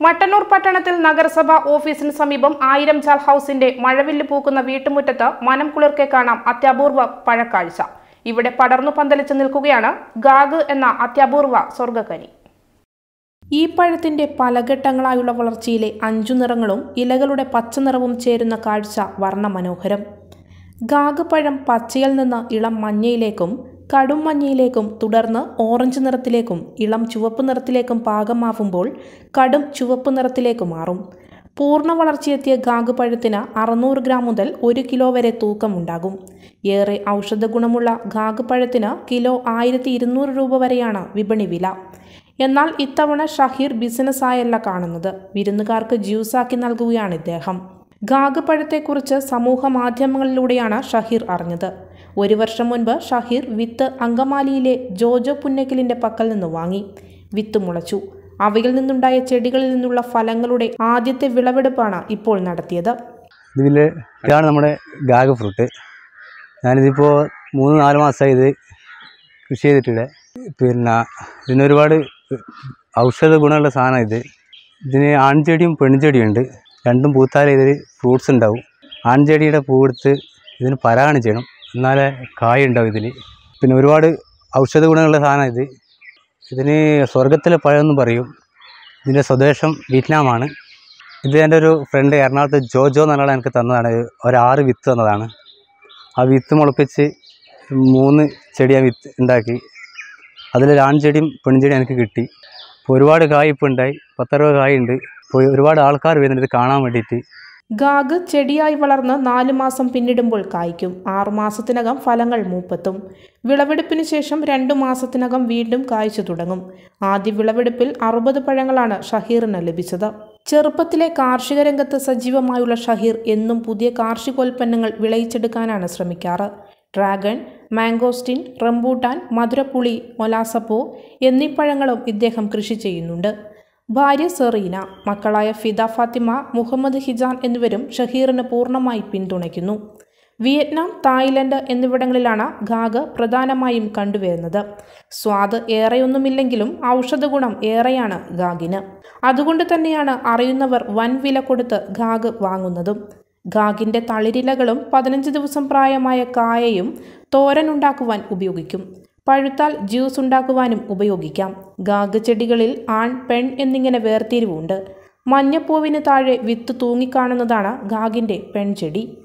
മട്ടന്നൂർ പട്ടണത്തിൽ നഗരസഭ ഓഫീസിന് സമീപം ആയിരം ചാൽ ഹൗസിന്റെ മഴവില്ല് പൂക്കുന്ന വീട്ടുമുറ്റത്ത് മനം കുളിർക്കെ കാണാം അത്യപൂർവ പഴക്കാഴ്ച. ഇവിടെ പടർന്നു പന്തലിച്ച് നിൽക്കുകയാണ് ഗാഗ് എന്ന അത്യപൂർവ സ്വർഗക്കനി ഈ പഴത്തിന്റെ പല ഘട്ടങ്ങളായുള്ള വളർച്ചയിലെ അഞ്ചു നിറങ്ങളും ഇലകളുടെ പച്ച നിറവും ചേരുന്ന കാഴ്ച വർണ മനോഹരം. ഗാഗ് പഴം പച്ചയിൽ നിന്ന് ഇളം മഞ്ഞയിലേക്കും കടും മഞ്ഞയിലേക്കും തുടർന്ന് ഓറഞ്ച് നിറത്തിലേക്കും ഇളം ചുവപ്പ് നിറത്തിലേക്കും പാകമാവുമ്പോൾ കടും ചുവപ്പ് നിറത്തിലേക്ക് മാറും. പൂർണ വളർച്ചയെത്തിയ ഗാഗ് പഴത്തിന് അറുന്നൂറ് ഗ്രാം മുതൽ ഒരു കിലോ വരെ തൂക്കമുണ്ടാകും. ഏറെ ഔഷധ ഗുണമുള്ള ഗാഗ് പഴത്തിന് കിലോ ആയിരത്തി ഇരുന്നൂറ് രൂപ വരെയാണ് വിപണി വില. എന്നാൽ ഇത്തവണ ഷഹീർ ബിസിനസ്സായല്ല കാണുന്നത്. വിരുന്നുകാർക്ക് ജ്യൂസാക്കി നൽകുകയാണ് ഇദ്ദേഹം. ഗാഗ് പഴത്തെക്കുറിച്ച് സമൂഹ മാധ്യമങ്ങളിലൂടെയാണ് ഷഹീർ അറിഞ്ഞത്. ഒരു വർഷം മുൻപ് ഷഹീർ വിത്ത് അങ്കമാലിയിലെ ജോജോ പുന്നക്കലിന്റെ പക്കൽ നിന്ന് വാങ്ങി. വിത്ത് മുളച്ചു. അവയിൽ നിന്നുണ്ടായ ചെടികളിൽ നിന്നുള്ള ഫലങ്ങളുടെ ആദ്യത്തെ വിളവെടുപ്പാണ് ഇപ്പോൾ നടത്തിയത്. ഇതിൽ ഇതാണ് നമ്മുടെ ഗാഗ് ഫ്രൂട്ട്. ഞാനിതിപ്പോൾ മൂന്ന് നാല് മാസമായി ഇത് കൃഷി ചെയ്തിട്ടുണ്ട് പിന്നെ ഇതിനൊരുപാട് ഔഷധ ഗുണമുള്ള സാധനം ഇത്. ഇതിന് ആൺചെടിയും പെൺചെടിയും ഉണ്ട്. രണ്ടും പൂത്താലേ ഇതിൽ ഫ്രൂട്ട്സ് ഉണ്ടാവും. ആൺചെടിയുടെ പൂവെടുത്ത് ഇതിന് പരാഗണം ചെയ്യണം. എന്നാലേ കായ ഉണ്ടാവും ഇതിൽ പിന്നെ ഒരുപാട് ഔഷധ ഗുണമുള്ള സാധനം ഇത്. ഇതിന് സ്വർഗത്തിലെ പഴം എന്ന് പറയും. ഇതിന്റെ സ്വദേശം വിയറ്റ്നാമാണ്. ഇത് എന്റെ ഒരു ഫ്രണ്ട് എറണാകുളത്ത് ജോജോ എന്നുള്ള എനിക്ക് തന്നതാണ്. ഒരാറ് വിത്ത് തന്നതാണ്. ആ വിത്ത് മുളപ്പിച്ച് മൂന്ന് ചെടി ആ വിത്ത് ഉണ്ടാക്കി. അതിൽ ആൺചെടിയും പെൺചെടിയും എനിക്ക് കിട്ടി. ഇപ്പോൾ ഒരുപാട് കായ് ഇപ്പോൾ ഉണ്ടായി. പത്തറുപത് കായ് ഉണ്ട്. ഇപ്പോൾ ഒരുപാട് ആൾക്കാർ വരുന്നുണ്ട് ഇത് കാണാൻ വേണ്ടിയിട്ട്. ഗാഗ് ചെടിയായി വളർന്ന് നാലു മാസം പിന്നിടുമ്പോൾ കായ്ക്കും. ആറുമാസത്തിനകം ഫലങ്ങൾ മൂപ്പെത്തും. വിളവെടുപ്പിന് ശേഷം രണ്ടു മാസത്തിനകം വീണ്ടും കായ്ച്ചു തുടങ്ങും. ആദ്യ വിളവെടുപ്പിൽ അറുപത് പഴങ്ങളാണ് ഷഹീറിന് ലഭിച്ചത്. ചെറുപ്പത്തിലെ കാർഷിക രംഗത്ത് സജീവമായുള്ള ഷഹീർ എന്നും പുതിയ കാർഷികോൽപ്പന്നങ്ങൾ വിളയിച്ചെടുക്കാനാണ് ശ്രമിക്കാറ്. ഡ്രാഗൺ മാംഗോസ്റ്റിൻ റംബൂട്ടാൻ മധുരപ്പുളി മൊലാസപ്പോ എന്നീ പഴങ്ങളും ഇദ്ദേഹം കൃഷി ചെയ്യുന്നുണ്ട്. ഭാര്യ സെറീന മക്കളായ ഫിദ ഫാത്തിമ മുഹമ്മദ് ഹിജാൻ എന്നിവരും ഷഹീറിന് പൂർണമായി പിന്തുണയ്ക്കുന്നു. വിയറ്റ്നാം തായ്ലൻഡ് എന്നിവിടങ്ങളിലാണ് ഗാഗ് പ്രധാനമായും കണ്ടുവരുന്നത്. സ്വാദ് ഏറെയൊന്നുമില്ലെങ്കിലും ഔഷധഗുണം ഏറെയാണ് ഗാഗിന് അതുകൊണ്ട് തന്നെയാണ് അറിയുന്നവർ വൻ വില കൊടുത്ത് ഗാഗ് വാങ്ങുന്നതും. ഗാഗിന്റെ തളിരിലകളും പതിനഞ്ച് ദിവസം പ്രായമായ കായയും തോരനുണ്ടാക്കുവാൻ ഉപയോഗിക്കും. പഴുത്താൽ ജ്യൂസ് ഉണ്ടാക്കുവാനും ഉപയോഗിക്കാം. ഗാഗ് ചെടികളിൽ ആൺ പെൺ എന്നിങ്ങനെ വേർതിരിവുണ്ട്. മഞ്ഞപ്പൂവിന് താഴെ വിത്ത് തൂങ്ങിക്കാണുന്നതാണ് ഗാഗിന്റെ പെൺചെടി.